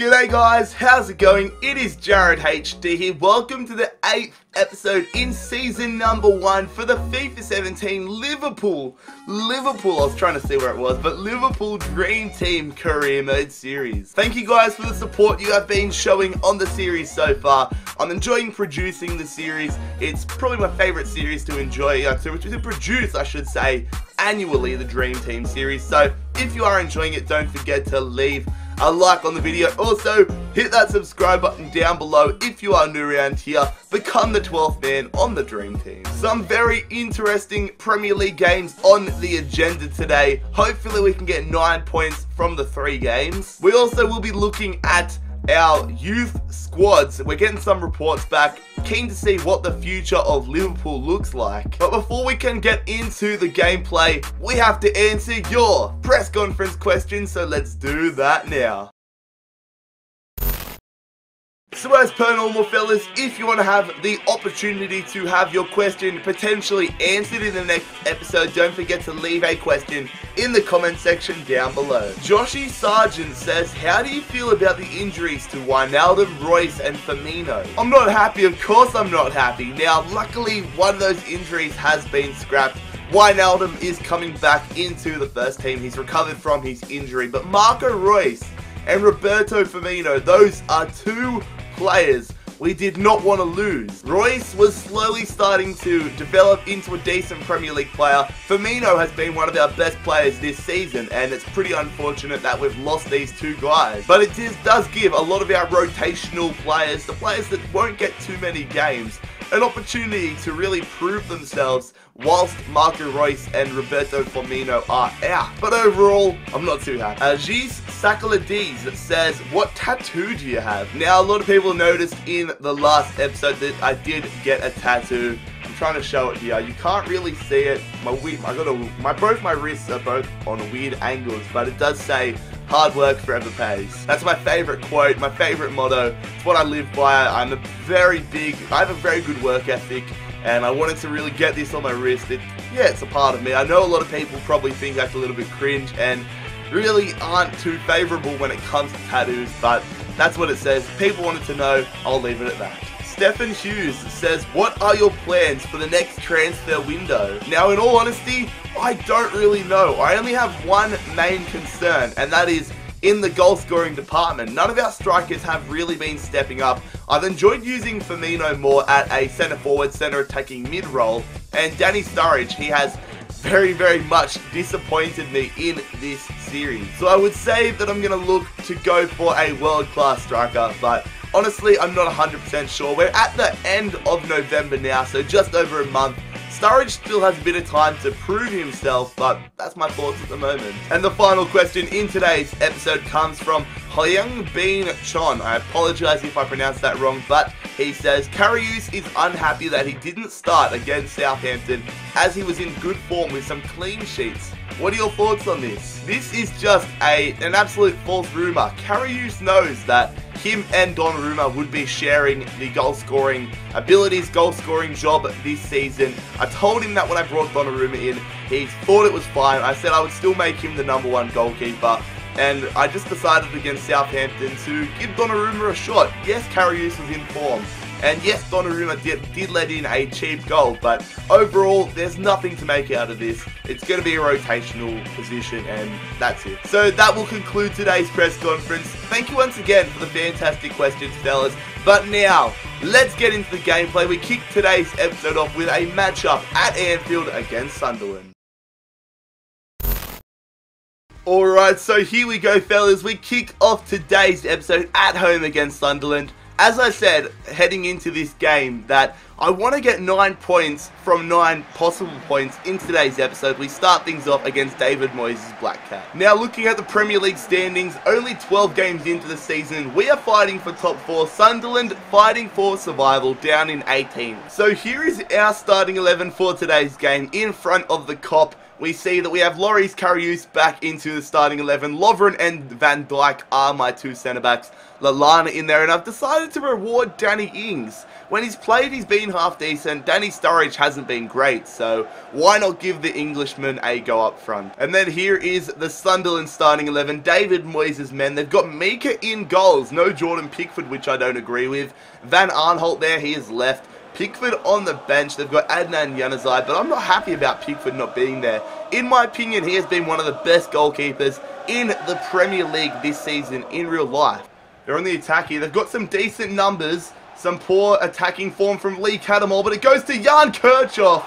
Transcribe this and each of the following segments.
G'day guys, how's it going? It is Jarrad HD here. Welcome to the 8th episode in season number 1 for the FIFA 17 Liverpool. Liverpool, I was trying to see where it was, but Liverpool Dream Team Career Mode Series. Thank you guys for the support you have been showing on the series so far. I'm enjoying producing the series. It's probably my favourite series to enjoy, uh, to, to produce I should say, annually, the Dream Team series. So if you are enjoying it, don't forget to leave a like on the video. Also, hit that subscribe button down below if you are new around here. Become the 12th man on the Dream Team. Some very interesting Premier League games on the agenda today. Hopefully we can get 9 points from the 3 games. We also will be looking at our youth squads. We're getting some reports back. Keen to see what the future of Liverpool looks like. But before we can get into the gameplay, we have to answer your press conference questions, so let's do that now. So as per normal fellas, if you want to have the opportunity to have your question potentially answered in the next episode, don't forget to leave a question in the comment section down below. Joshy Sargent says, how do you feel about the injuries to Wijnaldum, Reus and Firmino? I'm not happy, of course I'm not happy. Now, luckily, one of those injuries has been scrapped. Wijnaldum is coming back into the first team. He's recovered from his injury. But Marco Reus and Roberto Firmino, those are two players we did not want to lose. Reus was slowly starting to develop into a decent Premier League player. Firmino has been one of our best players this season, and it's pretty unfortunate that we've lost these two guys. But it does give a lot of our rotational players, the players that won't get too many games, an opportunity to really prove themselves whilst Marco Reus and Roberto Firmino are out. But overall, I'm not too happy. Uh, Gis Sakaladiz says, what tattoo do you have? Now, a lot of people noticed in the last episode that I did get a tattoo. I'm trying to show it here. You can't really see it. My I got a, my both my wrists are both on weird angles, but it does say hard work forever pays. That's my favorite quote, my favorite motto. It's what I live by. I'm a very big, I have a very good work ethic and I wanted to really get this on my wrist. It, yeah, it's a part of me. I know a lot of people probably think that's a little bit cringe and really aren't too favorable when it comes to tattoos, but that's what it says. People wanted to know, I'll leave it at that. Stefan Hughes says, What are your plans for the next transfer window? Now, in all honesty, I don't really know. I only have one main concern, and that is in the goal scoring department. None of our strikers have really been stepping up. I've enjoyed using Firmino more at a centre forward, centre attacking mid role, and Danny Sturridge, he has very, very much disappointed me in this series. So I would say that I'm going to look to go for a world-class striker, but honestly, I'm not 100% sure. We're at the end of November now, so just over a month. Sturridge still has a bit of time to prove himself, but that's my thoughts at the moment. And the final question in today's episode comes from Hyung Bean Chon. I apologize if I pronounced that wrong, but he says Karius is unhappy that he didn't start against Southampton as he was in good form with some clean sheets. What are your thoughts on this? This is just a an absolute false rumour. Karius knows that him and Donnarumma would be sharing the goal scoring abilities, goal scoring job this season. I told him that when I brought Donnarumma in, he thought it was fine. I said I would still make him the number one goalkeeper. And I just decided against Southampton to give Donnarumma a shot. Yes, Karius was in form. And yes, Donnarumma did, did let in a cheap goal, but overall, there's nothing to make out of this. It's going to be a rotational position, and that's it. So that will conclude today's press conference. Thank you once again for the fantastic questions, fellas. But now, let's get into the gameplay. We kick today's episode off with a matchup at Anfield against Sunderland. Alright, so here we go, fellas. We kick off today's episode at home against Sunderland as I said, heading into this game, that I want to get 9 points from 9 possible points in today's episode. We start things off against David Moyes' Black Cat. Now, looking at the Premier League standings, only 12 games into the season, we are fighting for top 4. Sunderland fighting for survival down in 18. So here is our starting 11 for today's game in front of the Kop we see that we have Loris Karius back into the starting 11. Lovren and Van Dijk are my two centre-backs. Lallana in there, and I've decided to reward Danny Ings. When he's played, he's been half decent. Danny Sturridge hasn't been great, so why not give the Englishman a go up front? And then here is the Sunderland starting 11. David Moyes' men. They've got Mika in goals. No Jordan Pickford, which I don't agree with. Van Aanholt there, he is left. Pickford on the bench. They've got Adnan Januzaj, but I'm not happy about Pickford not being there. In my opinion, he has been one of the best goalkeepers in the Premier League this season in real life. They're on the attack here. They've got some decent numbers. Some poor attacking form from Lee Cattermole, but it goes to Jan Kirchhoff,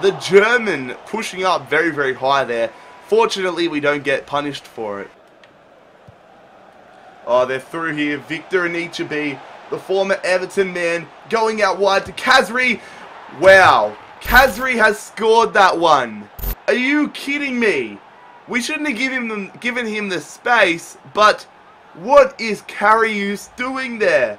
the German, pushing up very, very high there. Fortunately, we don't get punished for it. Oh, they're through here. Victor Anichebe, the former Everton man, going out wide to Khazri. Wow. Khazri has scored that one. Are you kidding me? We shouldn't have given him, given him the space, but what is Karius doing there?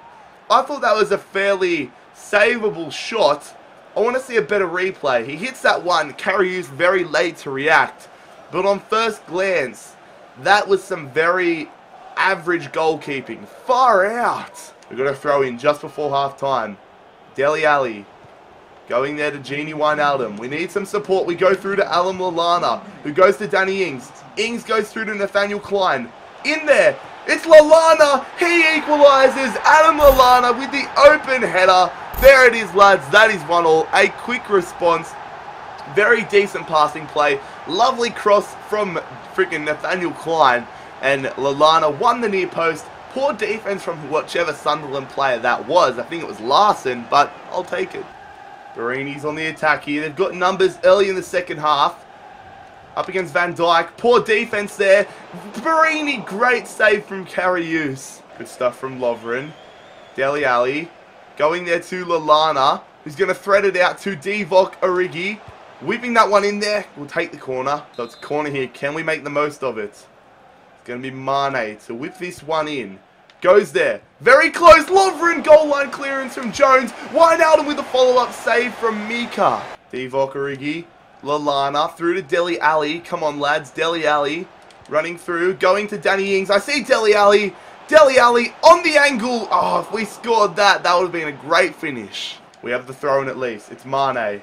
I thought that was a fairly savable shot. I want to see a better replay. He hits that one, Karius very late to react. But on first glance, that was some very average goalkeeping. Far out. We've got to throw in just before half time. Dele Alli going there to Gini Wijnaldum. We need some support. We go through to Alan Lallana, who goes to Danny Ings. Ings goes through to Nathaniel Klein. In there, it's Lallana. He equalises. Adam Lallana with the open header. There it is, lads. That is one all. A quick response. Very decent passing play. Lovely cross from freaking Nathaniel Klein. And Lallana won the near post. Poor defense from whichever Sunderland player that was. I think it was Larsson, but I'll take it. Borini's on the attack here. They've got numbers early in the second half. Up against Van Dijk. Poor defense there. Borini, great save from Karius. Good stuff from Lovren. Dele Alli. Going there to Lallana. Who's going to thread it out to Divock Origi. Whipping that one in there. We'll take the corner. So it's a corner here. Can we make the most of it? It's going to be Mane to whip this one in. Goes there. Very close. Lovren goal line clearance from Jones. Wijnaldum with a follow-up save from Mika. Divock Origi Lallana through to Dele Alli. Come on, lads. Dele Alli running through, going to Danny Ings. I see Dele Alli. Dele Alli on the angle. Oh, if we scored that, that would have been a great finish. We have the throw in at least. It's Mane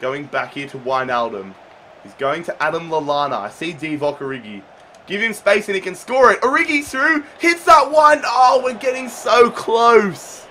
going back here to Wijnaldum. He's going to Adam Lallana. I see Divock Origi. Give him space and he can score it. Origi through. Hits that one. Oh, we're getting so close.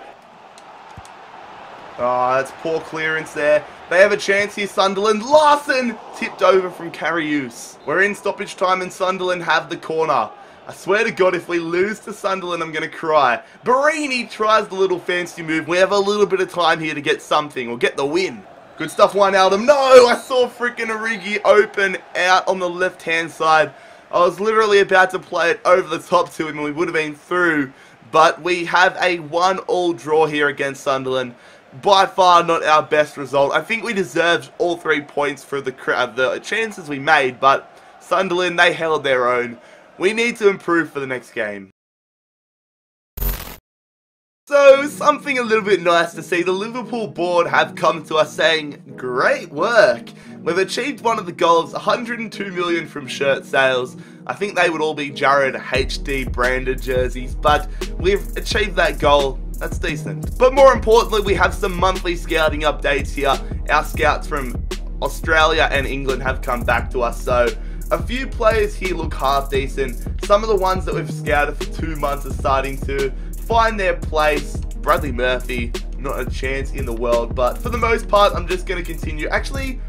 Oh, that's poor clearance there. They have a chance here, Sunderland. Larsson tipped over from Karius. We're in stoppage time and Sunderland have the corner. I swear to God, if we lose to Sunderland, I'm going to cry. Borini tries the little fancy move. We have a little bit of time here to get something or get the win. Good stuff, Wijnaldum. No, I saw freaking Origi open out on the left-hand side. I was literally about to play it over the top to him and we would have been through. But we have a one-all draw here against Sunderland by far not our best result. I think we deserved all three points for the, uh, the chances we made, but Sunderland, they held their own. We need to improve for the next game. So, something a little bit nice to see. The Liverpool board have come to us saying, great work. We've achieved one of the goals, 102 million from shirt sales. I think they would all be Jarrad HD branded jerseys, but we've achieved that goal. That's decent. But more importantly, we have some monthly scouting updates here. Our scouts from Australia and England have come back to us, so a few players here look half decent. Some of the ones that we've scouted for two months are starting to find their place. Bradley Murphy, not a chance in the world, but for the most part, I'm just going to continue. Actually,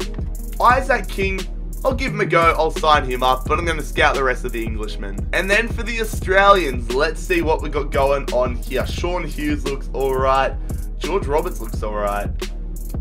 Isaac King I'll give him a go, I'll sign him up, but I'm going to scout the rest of the Englishmen. And then for the Australians, let's see what we got going on here. Shaun Hughes looks alright. George Roberts looks alright.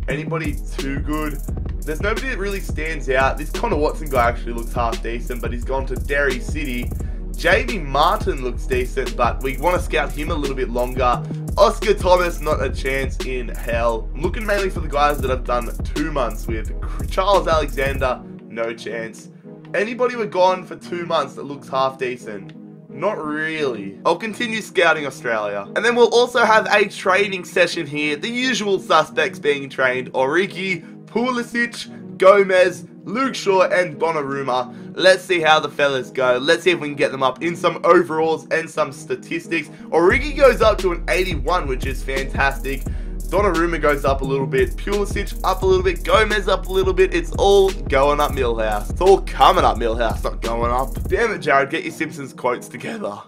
Anybody too good? There's nobody that really stands out. This Connor Watson guy actually looks half decent, but he's gone to Derry City. JV Martin looks decent, but we want to scout him a little bit longer. Oscar Thomas, not a chance in hell. I'm looking mainly for the guys that I've done two months with. Charles Alexander, no chance. Anybody we're gone for two months that looks half decent? Not really. I'll continue scouting Australia. And then we'll also have a training session here. The usual suspects being trained. Origi, Pulisic, Gomez, Luke Shaw and Donnarumma. Let's see how the fellas go. Let's see if we can get them up in some overalls and some statistics. Origi goes up to an 81, which is fantastic. Donnarumma goes up a little bit, Pulisic up a little bit, Gomez up a little bit. It's all going up Milhouse. It's all coming up Milhouse, not going up. Damn it, Jarrad, get your Simpsons quotes together.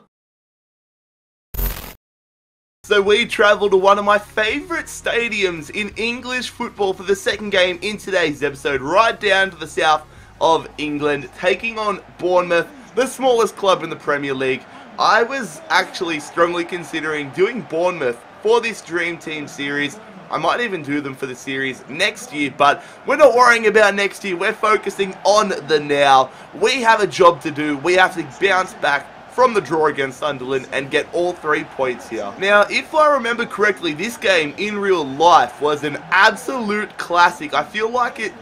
So we travel to one of my favourite stadiums in English football for the second game in today's episode, right down to the south of England, taking on Bournemouth, the smallest club in the Premier League. I was actually strongly considering doing Bournemouth for this Dream Team series. I might even do them for the series next year, but we're not worrying about next year. We're focusing on the now. We have a job to do. We have to bounce back from the draw against Sunderland and get all three points here. Now, if I remember correctly, this game in real life was an absolute classic. I feel like it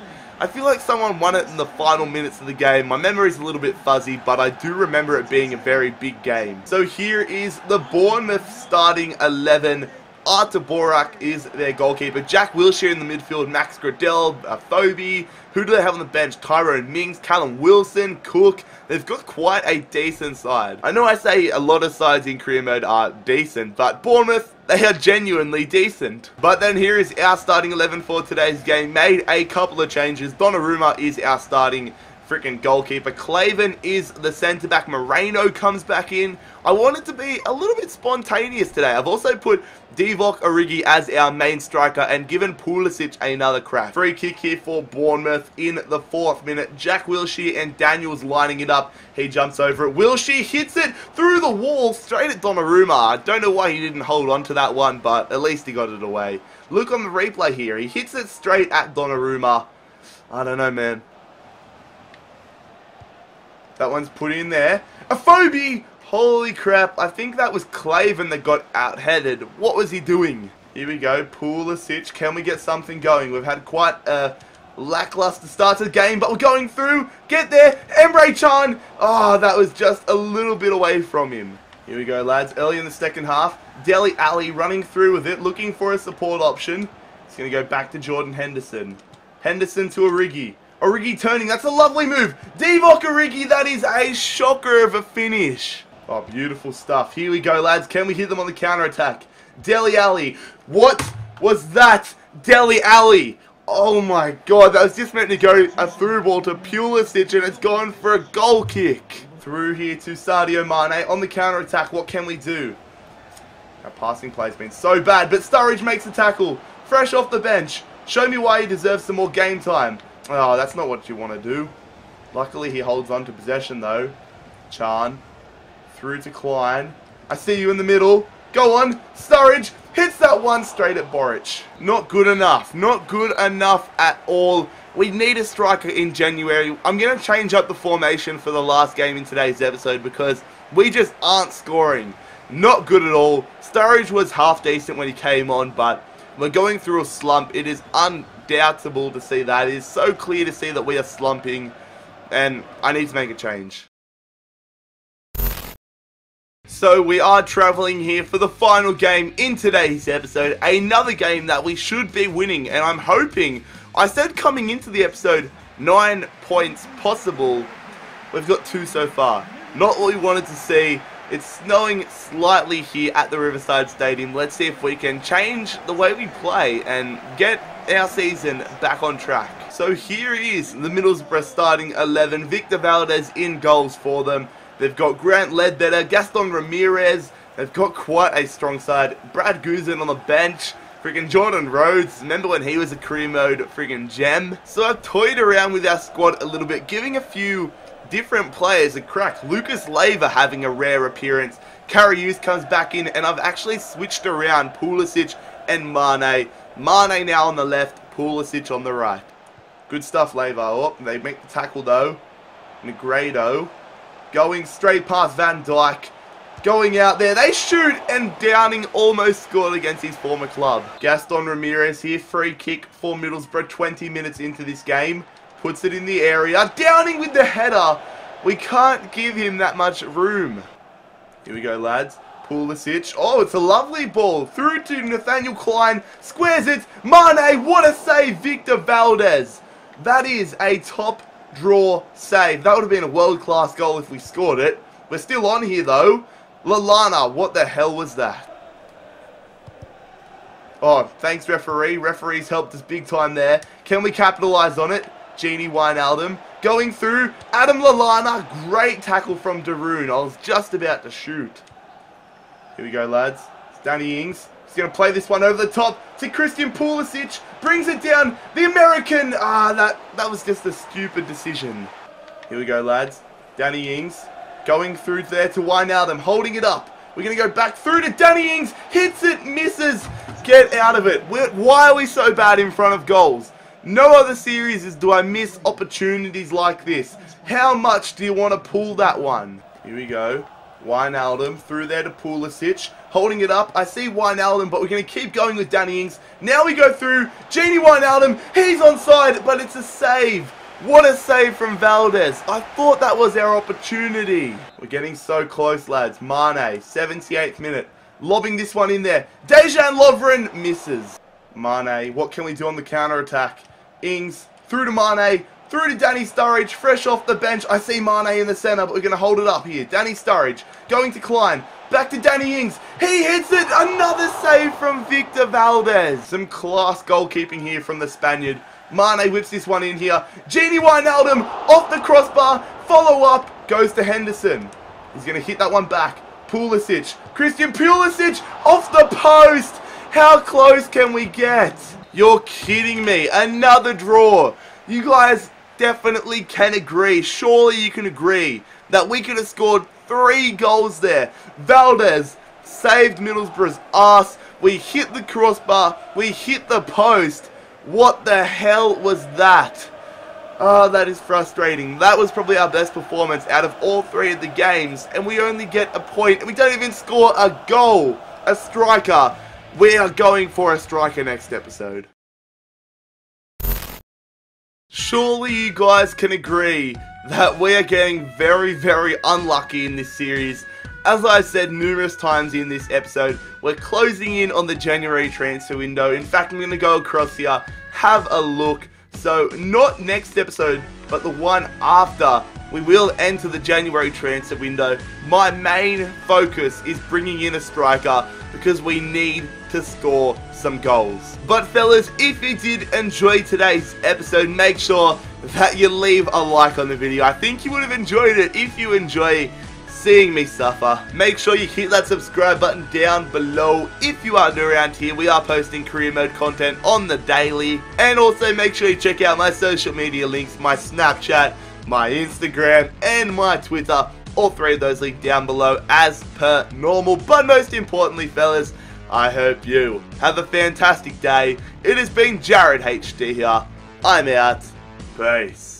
I feel like someone won it in the final minutes of the game. My memory's a little bit fuzzy, but I do remember it being a very big game. So here is the Bournemouth starting 11 Artur Boruc is their goalkeeper. Jack Wilshere in the midfield. Max Gradel, uh, Afobe. Who do they have on the bench? Tyrone Mings, Callum Wilson, Cook. They've got quite a decent side. I know I say a lot of sides in career mode are decent, but Bournemouth, they are genuinely decent. But then here is our starting 11 for today's game. Made a couple of changes. Donnarumma is our starting freaking goalkeeper. Klavan is the centre back. Moreno comes back in. I wanted to be a little bit spontaneous today. I've also put Divock Origi as our main striker and given Pulisic another crack. Free kick here for Bournemouth in the fourth minute. Jack Wilshere and Daniels lining it up. He jumps over it. Wilshere hits it through the wall straight at Donnarumma. I don't know why he didn't hold on to that one, but at least he got it away. Look on the replay here. He hits it straight at Donnarumma. I don't know, man. That one's put in there. Afobe! Holy crap, I think that was Klavan that got out-headed. What was he doing? Here we go, Pulisic. Can we get something going? We've had quite a lackluster start to the game, but we're going through. Get there. Emre Can. Oh, ah, that was just a little bit away from him. Here we go, lads. Early in the second half. Dele Alli running through with it, looking for a support option. He's going to go back to Jordan Henderson. Henderson to Origi. Origi turning, that's a lovely move. Divock Origi, that is a shocker of a finish. Oh, beautiful stuff. Here we go, lads. Can we hit them on the counter attack? Dele Alli. What was that? Dele Alli. Oh my god, that was just meant to go a through ball to Pulisic and it's gone for a goal kick. Through here to Sadio Mane. On the counter attack, what can we do? Our passing play's been so bad, but Sturridge makes the tackle. Fresh off the bench. Show me why he deserves some more game time. Oh, that's not what you want to do. Luckily, he holds on to possession, though. Can. Through to Klein. I see you in the middle. Go on. Sturridge hits that one straight at Boruc. Not good enough. Not good enough at all. We need a striker in January. I'm going to change up the formation for the last game in today's episode because we just aren't scoring. Not good at all. Sturridge was half decent when he came on, but we're going through a slump. It is un doubtable to see that. It is so clear to see that we are slumping, and I need to make a change. So we are traveling here for the final game in today's episode. Another game that we should be winning, and I'm hoping. I said coming into the episode, nine points possible. We've got two so far. Not what we wanted to see. It's snowing slightly here at the Riverside Stadium. Let's see if we can change the way we play and get our season back on track. So here is the Middlesbrough starting 11. Victor Valdes in goals for them. They've got Grant Leadbitter, Gaston Ramirez. They've got quite a strong side. Brad Guzan on the bench. Freaking Jordan Rhodes. Remember when he was a career mode freaking gem? So I've toyed around with our squad a little bit, giving a few different players a crack. Lucas Leiva having a rare appearance. Karius comes back in, and I've actually switched around Pulisic and Mane. Mane now on the left, Pulisic on the right. Good stuff, Leiva. Oh, they make the tackle, though. Negredo going straight past Van Dijk. Going out there, they shoot, and Downing almost scored against his former club. Gaston Ramirez here, free kick for Middlesbrough 20 minutes into this game. Puts it in the area. Downing with the header. We can't give him that much room. Here we go, lads. Pulisic. Oh, it's a lovely ball. Through to Nathaniel Klein. Squares it. Mane, what a save. Victor Valdes. That is a top draw save. That would have been a world-class goal if we scored it. We're still on here, though. Lallana, what the hell was that? Oh, thanks, referee. Referees helped us big time there. Can we capitalise on it? Gini Wijnaldum going through. Adam Lallana, great tackle from de Roon. I was just about to shoot. Here we go, lads. It's Danny Ings. He's going to play this one over the top to Christian Pulisic. Brings it down. The American. Ah, that, that was just a stupid decision. Here we go, lads. Danny Ings going through there to Wijnaldum. Holding it up. We're going to go back through to Danny Ings. Hits it, misses. Get out of it. We're, why are we so bad in front of goals? No other series do I miss opportunities like this. How much do you want to pull that one? Here we go. Wijnaldum through there to Pulisic. Holding it up. I see Wijnaldum, but we're going to keep going with Danny Ings. Now we go through. Gini Wijnaldum. He's onside, but it's a save. What a save from Valdes. I thought that was our opportunity. We're getting so close, lads. Mane, 78th minute. Lobbing this one in there. Dejan Lovren misses. Mane, what can we do on the counter attack? Ings, through to Mane, through to Danny Sturridge, fresh off the bench. I see Mane in the centre, but we're going to hold it up here. Danny Sturridge, going to Klein, back to Danny Ings. He hits it, another save from Victor Valdes. Some class goalkeeping here from the Spaniard. Mane whips this one in here. Gini Wijnaldum off the crossbar, follow up, goes to Henderson. He's going to hit that one back. Pulisic, Christian Pulisic off the post. How close can we get? You're kidding me. Another draw. You guys definitely can agree. Surely you can agree that we could have scored three goals there. Valdes saved Middlesbrough's ass. We hit the crossbar. We hit the post. What the hell was that? Oh, that is frustrating. That was probably our best performance out of all three of the games. And we only get a point. And we don't even score a goal. A striker. We are going for a striker next episode. Surely you guys can agree that we are getting very, very unlucky in this series. As I said numerous times in this episode, we're closing in on the January transfer window. In fact, I'm going to go across here, have a look. So, not next episode, but the one after, we will enter the January transfer window. My main focus is bringing in a striker because we need to score some goals. But fellas, if you did enjoy today's episode, make sure that you leave a like on the video. I think you would have enjoyed it if you enjoy seeing me suffer. Make sure you hit that subscribe button down below if you are new around here. We are posting career mode content on the daily. And also make sure you check out my social media links, my Snapchat, my Instagram, and my Twitter. All three of those linked down below as per normal. But most importantly, fellas, I hope you have a fantastic day. It has been Jarrad HD here. I'm out. Peace.